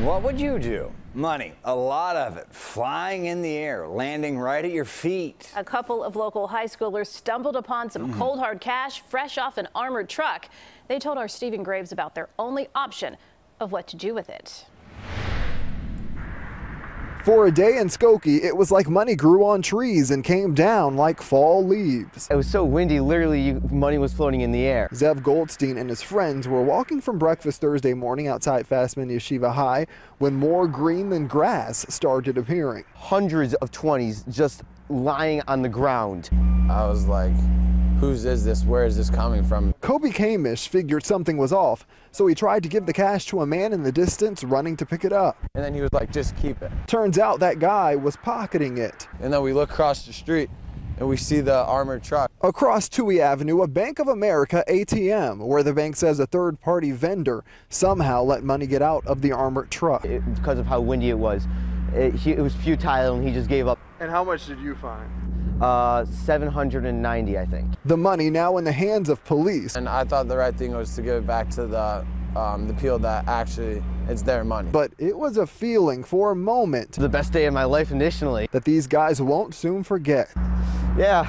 What would you do? Money, a lot of it, flying in the air, landing right at your feet. A couple of local high schoolers stumbled upon some mm-hmm. cold hard cash fresh off an armored truck. They told our Steven Graves about their only option of what to do with it. For a day in Skokie, it was like money grew on trees and came down like fall leaves. It was so windy, literally, you, money was floating in the air. Zev Goldstein and his friends were walking from breakfast Thursday morning outside Fasman Yeshiva High when more green than grass started appearing. Hundreds of 20s just lying on the ground. I was like, whose is this? Where is this coming from? Kobe Kamish figured something was off, so he tried to give the cash to a man in the distance running to pick it up. And then he was like, just keep it. Turns out that guy was pocketing it. And then we look across the street and we see the armored truck. Across Touhy Avenue, a Bank of America ATM, where the bank says a third party vendor somehow let money get out of the armored truck. It, because of how windy it was. It, he, it was futile and he just gave up. And how much did you find? Uh, 790, I think. The money now in the hands of police. And I thought the right thing was to give it back to the, um, the people that actually, it's their money. But it was a feeling for a moment The best day of my life initially. that these guys won't soon forget. Yeah,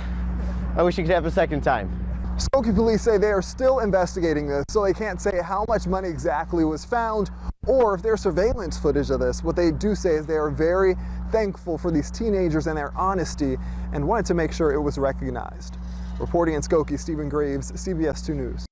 I wish it could happen a second time. Skokie police say they are still investigating this, so they can't say how much money exactly was found or if there's surveillance footage of this. What they do say is they are very thankful for these teenagers and their honesty and wanted to make sure it was recognized. Reporting in Skokie, Steven Graves, CBS 2 News.